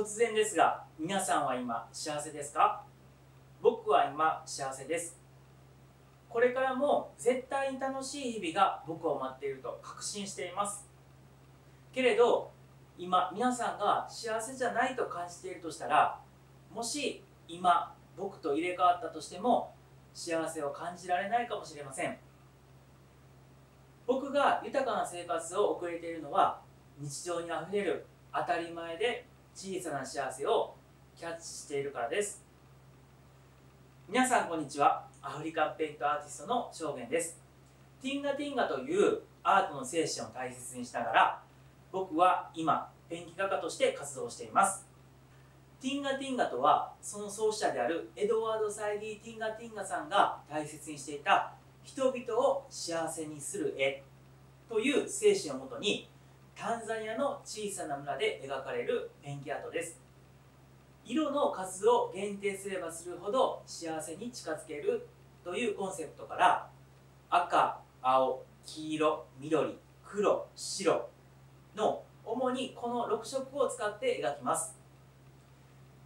突然ですが皆さんは今幸せですか？僕は今幸せです。これからも絶対に楽しい日々が僕を待っていると確信しています。けれど今皆さんが幸せじゃないと感じているとしたらもし今僕と入れ替わったとしても幸せを感じられないかもしれません。僕が豊かな生活を送れているのは日常にあふれる当たり前で小さな幸せをキャッチしているからです。皆さんこんにちは。アフリカンペイントアーティストの証言です。ティンガティンガというアートの精神を大切にしながら僕は今ペンキ画家として活動しています。ティンガティンガとはその創始者であるエドワード・サイディ・ティンガティンガさんが大切にしていた人々を幸せにする絵という精神をもとにタンザニアの小さな村で描かれるペンキアートです。色の数を限定すればするほど幸せに近づけるというコンセプトから赤、青、黄色、緑、黒、白の主にこの6色を使って描きます。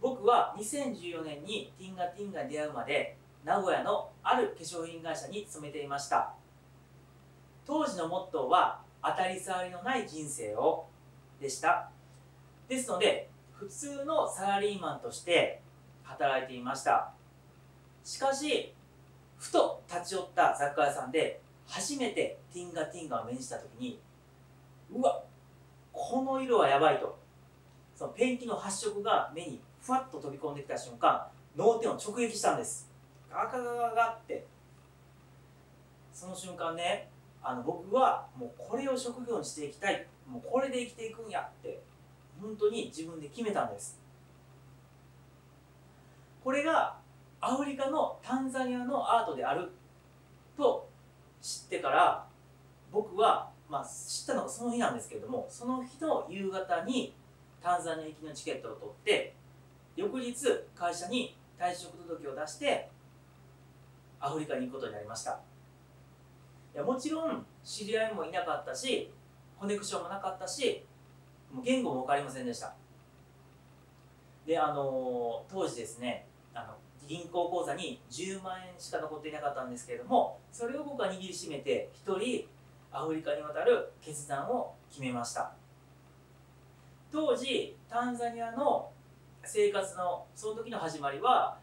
僕は2014年にティンガティンガに出会うまで名古屋のある化粧品会社に勤めていました。当時のモットーは当たり障りのない人生をでした。ですので普通のサラリーマンとして働いていました。しかしふと立ち寄った雑貨屋さんで初めてティンガティンガを目にした時にうわこの色はやばいと。そのペンキの発色が目にふわっと飛び込んできた瞬間脳天を直撃したんです。ガガガガガって。その瞬間ねあの僕はもうこれを職業にしていきたい。もうこれで生きていくんやって本当に自分で決めたんです。これがアフリカのタンザニアのアートである。と知ってから僕はまあ、知ったのがその日なんですけれどもその日の夕方にタンザニア行きのチケットを取って翌日会社に退職届を出してアフリカに行くことになりました。いやもちろん知り合いもいなかったしコネクションもなかったしもう言語も分かりませんでした。であの、当時ですねあの銀行口座に10万円しか残っていなかったんですけれどもそれを僕は握りしめて1人アフリカに渡る決断を決めました。当時タンザニアの生活のその時の始まりは、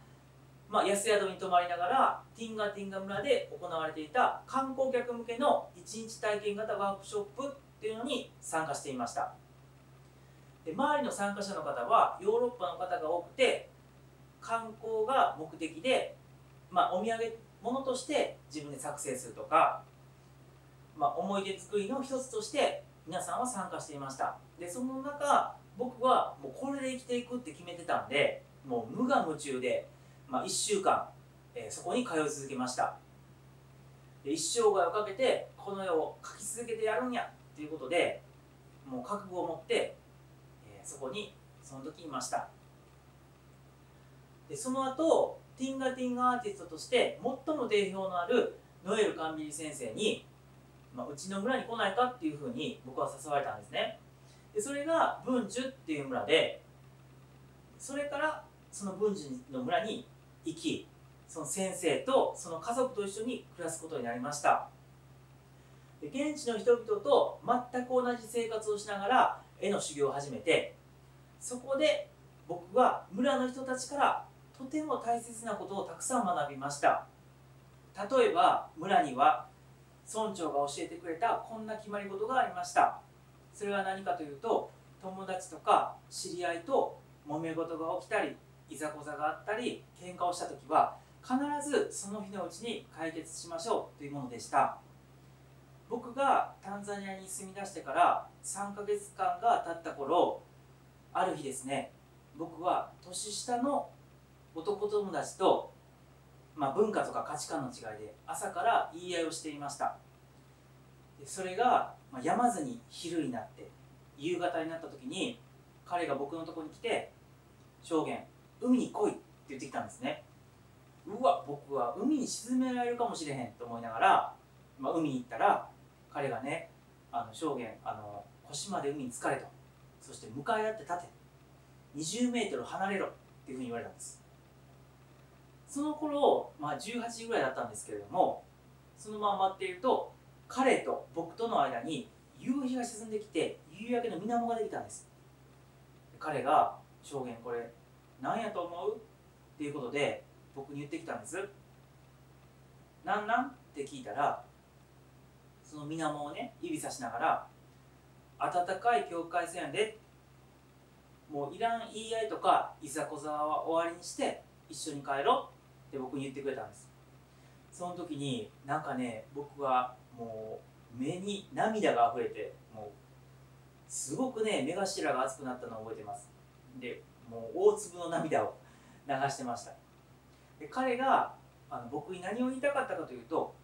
まあ、安宿に泊まりながらティンガティンガ村で行われていた観光客向けの1日体験型ワークショップっていうのに参加していました。で周りの参加者の方はヨーロッパの方が多くて観光が目的で、まあ、お土産物として自分で作成するとかまあ、思い出作りの一つとして皆さんは参加していました。でその中僕はもうこれで生きていくって決めてたんでもう無我夢中で、まあ、1週間、えー、そこに通い続けました。で一生涯をかけてこの絵を描き続けてやるんやっていうことでもう覚悟を持って、えー、そこにその時いました。でその後ティンガティンガアーティストとして最も定評のあるノエル・カンビリ先生にまあ、うちの村に来ないかっていうふうに僕は誘われたんですね。でそれが文殊っていう村でそれからその文殊の村に行きその先生とその家族と一緒に暮らすことになりました。現地の人々と全く同じ生活をしながら絵の修行を始めてそこで僕は村の人たちからとても大切なことをたくさん学びました。例えば村には村長が教えてくれたこんな決まり事がありました。それは何かというと友達とか知り合いと揉め事が起きたりいざこざがあったり喧嘩をした時は必ずその日のうちに解決しましょうというものでした。僕がタンザニアに住み出してから3ヶ月間が経った頃ある日ですね僕は年下の男友達とまあ、文化とか価値観の違いで朝から言い合いをしていました。でそれが、まあ、病まずに昼になって夕方になった時に彼が僕のとこに来て証言海に来いって言ってきたんですね。うわ僕は海に沈められるかもしれへんと思いながら、まあ、海に行ったら彼がねあの証言あの腰まで海に浸かれと。そして向かい合って立て。20メートル離れろ。っていうふうに言われたんです。その頃、まあ、18時ぐらいだったんですけれどもそのまま待っていると彼と僕との間に夕日が沈んできて夕焼けの水面ができたんです。彼が証言これ何やと思う？っていうことで僕に言ってきたんです。なんなん？って聞いたらその水面をね指さしながら温かい境界線やでもういらん言い合いとかいざこざは終わりにして一緒に帰ろうって僕に言ってくれたんです。その時になんかね僕はもう目に涙が溢れてもうすごくね目頭が熱くなったのを覚えてます。でもう大粒の涙を流してました。で彼があの僕に何を言いたかったかというと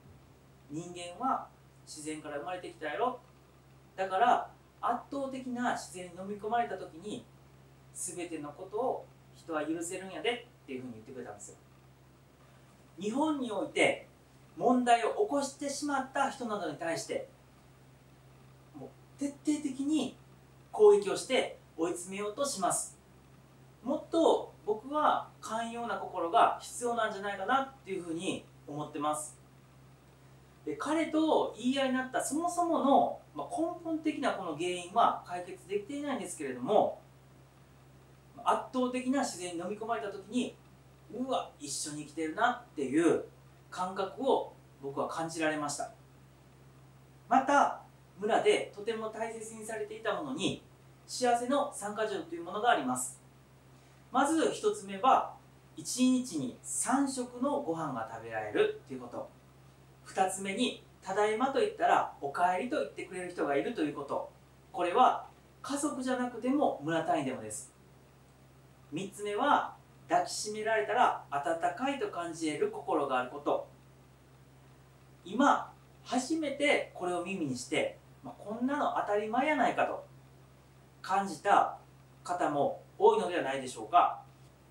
人間は自然から生まれてきたやろ。だから圧倒的な自然に飲み込まれた時に全てのことを人は許せるんやでっていうふうに言ってくれたんですよ。日本において問題を起こしてしまった人などに対してもう徹底的に攻撃をして追い詰めようとします。もっと僕は寛容な心が必要なんじゃないかなっていうふうに思ってます。で彼と言い合いになったそもそもの、ま根本的なこの原因は解決できていないんですけれども圧倒的な自然に飲み込まれた時にうわ一緒に生きてるなっていう感覚を僕は感じられました。また村でとても大切にされていたものに幸せの参加条というものがあります。まず1つ目は1日に3食のご飯が食べられるということ。2つ目にただいまと言ったらおかえりと言ってくれる人がいるということ。これは家族じゃなくても村単位でもです。3つ目は抱きしめられたら温かいと感じれる心があること。今初めてこれを耳にして、まあ、こんなの当たり前やないかと感じた方も多いのではないでしょうか。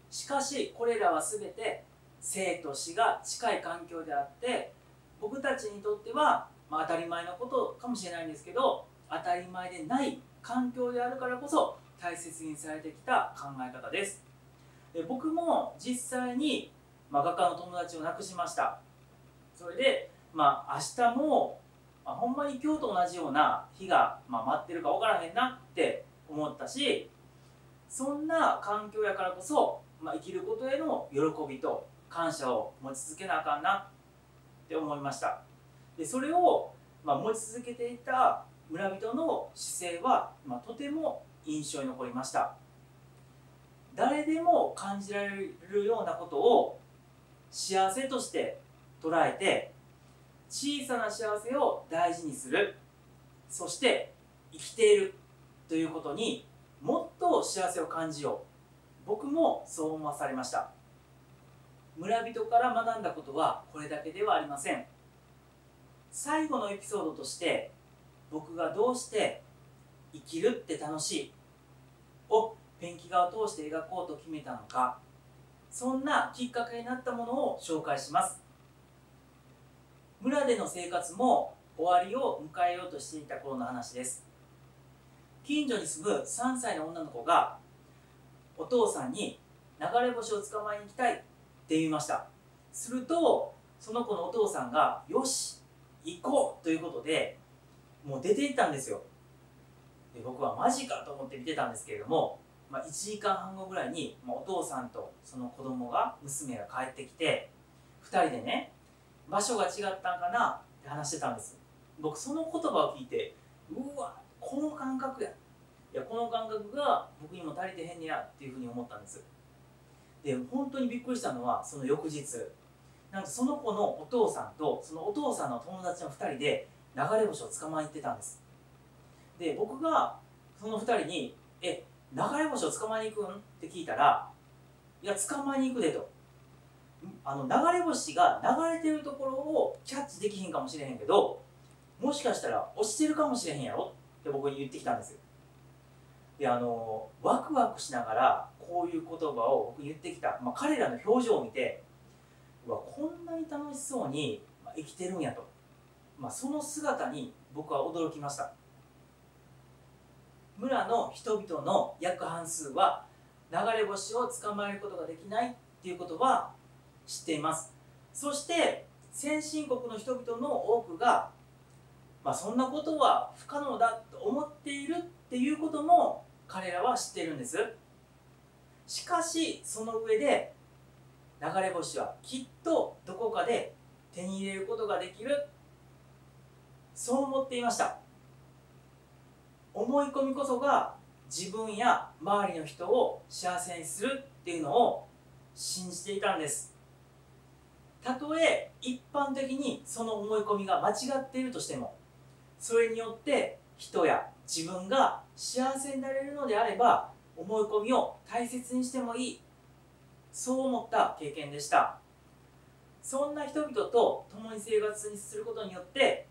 しかしこれらは全て生と死が近い環境であって僕たちにとっては、まあ、当たり前のことかもしれないんですけど当たり前でない環境であるからこそ大切にされてきた考え方です。で僕も実際に、まあ、画家の友達を亡くしました。それで、まあ、明日も、まあ、ほんまに今日と同じような日が、まあ、待ってるか分からへんなって思ったしそんな環境やからこそ、まあ、生きることへの喜びと感謝を持ち続けなあかんなって思いました。でそれを、まあ、持ち続けていた村人の姿勢は、まあ、とても印象に残りました。誰でも感じられるようなことを幸せとして捉えて小さな幸せを大事にする。そして生きているということにもっと幸せを感じよう。僕もそう思わされました。村人から学んだことはこれだけではありません。最後のエピソードとして僕がどうして生きるって楽しい。をペンキ画を通して描こうと決めたのか。そんなきっかけになったものを紹介します。村での生活も終わりを迎えようとしていた頃の話です。近所に住む3歳の女の子がお父さんに流れ星を捕まえに行きたいって言いました。するとその子のお父さんがよし行こうということでもう出て行ったんですよ。で僕はマジかと思って見てたんですけれどもまあ、1時間半後ぐらいに、まあ、お父さんとその子供が娘が帰ってきて2人でね場所が違ったんかなって話してたんです。僕その言葉を聞いてうわこの感覚や。いやこの感覚が僕にも足りてへんねやっていうふうに思ったんです。で本当にびっくりしたのはその翌日。なんとその子のお父さんとそのお父さんの友達の2人で流れ星を捕まえてたんです。で僕がその2人に「え流れ星を捕まえに行くん？って聞いたらいや捕まえに行くでと。あの流れ星が流れてるところをキャッチできへんかもしれへんけどもしかしたら落ちてるかもしれへんやろ？って僕に言ってきたんですよ。であのワクワクしながらこういう言葉を僕言ってきた、まあ、彼らの表情を見てうわこんなに楽しそうに生きてるんやと、まあ、その姿に僕は驚きました。村の人々の約半数は流れ星を捕まえることができないっていうことは知っています。そして先進国の人々の多くが、まあ、そんなことは不可能だと思っているっていうことも彼らは知っているんです。しかしその上で流れ星はきっとどこかで手に入れることができる。そう思っていました。思い込みこそが自分や周りの人を幸せにするっていうのを信じていたんです。たとえ一般的にその思い込みが間違っているとしてもそれによって人や自分が幸せになれるのであれば思い込みを大切にしてもいい。そう思った経験でした。そんな人々と共に生活にすることによって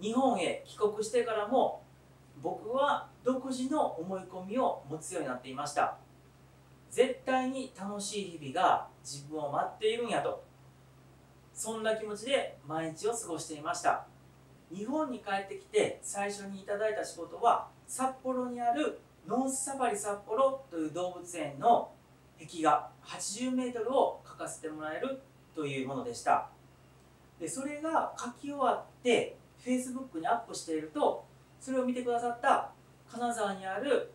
日本へ帰国してからも僕は独自の思い込みを持つようになっていました。絶対に楽しい日々が自分を待っているんやと。そんな気持ちで毎日を過ごしていました。日本に帰ってきて最初にいただいた仕事は札幌にあるノースサファリ札幌という動物園の壁画80メートルを描かせてもらえるというものでした。でそれが書き終わって Facebook にアップしているとそれを見てくださった金沢にある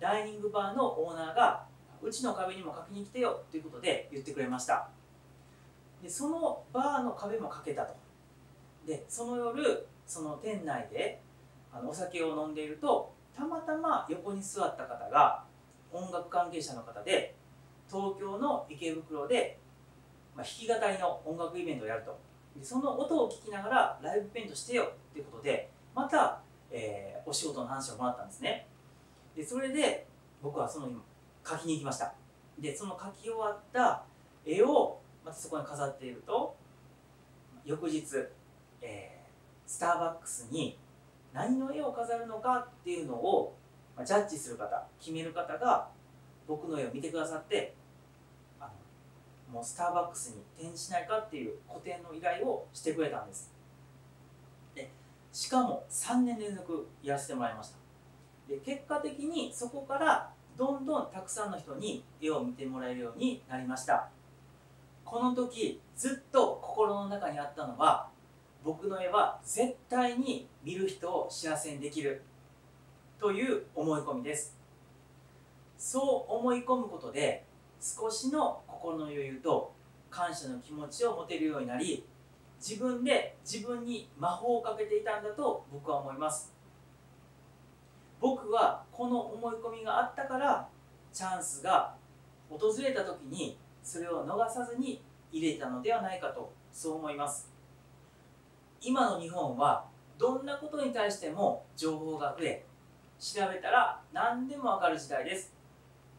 ダイニングバーのオーナーがうちの壁にも書きに来てよということで言ってくれました。でそのバーの壁も書けたと。でその夜その店内であのお酒を飲んでいるとたまたま横に座った方が音楽関係者の方で東京の池袋で、まあ、弾き語りの音楽イベントをやると。でその音を聞きながらライブイベントしてよっていうことでまた、えー、お仕事の話をもらったんですね。でそれで僕はその書きに行きました。でその書き終わった絵をまたそこに飾っていると翌日、えー、スターバックスに何の絵を飾るのかっていうのをジャッジする方決める方が僕の絵を見てくださってあのもうスターバックスに展示しないかっていう個展の依頼をしてくれたんです。でしかも3年連続やらせてもらいました。で結果的にそこからどんどんたくさんの人に絵を見てもらえるようになりました。この時ずっと心の中にあったのは僕の絵は絶対に見る人を幸せにできるという思い込みです。そう思い込むことで少しの心の余裕と感謝の気持ちを持てるようになり自分で自分に魔法をかけていたんだと僕は思います。僕はこの思い込みがあったからチャンスが訪れた時にそれを逃さずに入れたのではないかとそう思います。今の日本はどんなことに対しても情報が増え調べたら何でもわかる時代です。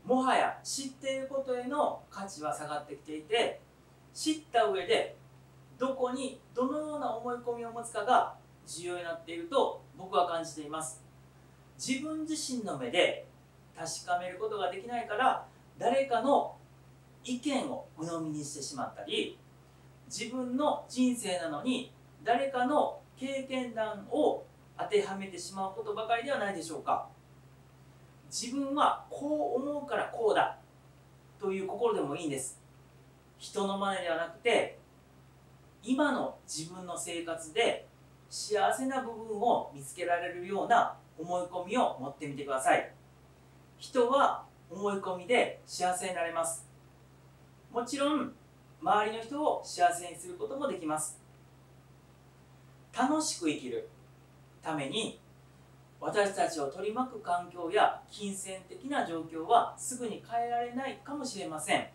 もはや知っていることへの価値は下がってきていて知った上でどこにどのような思い込みを持つかが重要になっていると僕は感じています。自分自身の目で確かめることができないから誰かの意見を鵜呑みにしてしまったり自分の人生なのに誰かの経験談を当てはめてしまうことばかりではないでしょうか。自分はこう思うからこうだという心でもいいんです。人の真似ではなくて今の自分の生活で幸せな部分を見つけられるような思い込みを持ってみてください。人は思い込みで幸せになれます。もちろん周りの人を幸せにすることもできます。楽しく生きるために私たちを取り巻く環境や金銭的な状況はすぐに変えられないかもしれません。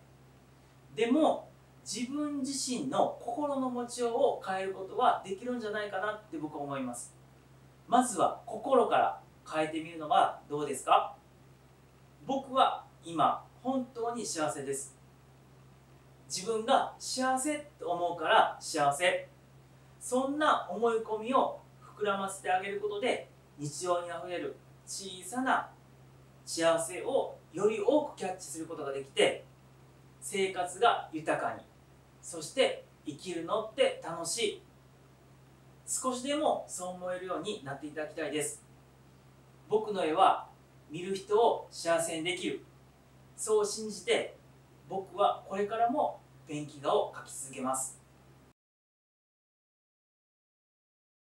でも自分自身の心の持ちようを変えることはできるんじゃないかなって僕は思います。まずは心から変えてみるのはどうですか？僕は今本当に幸せです。自分が幸せと思うから幸せ。そんな思い込みを膨らませてあげることで日常にあふれる小さな幸せをより多くキャッチすることができて生活が豊かにそして生きるのって楽しい。少しでもそう思えるようになっていただきたいです。僕の絵は見る人を幸せにできる。そう信じて僕はこれからもペンキ画を描き続けます。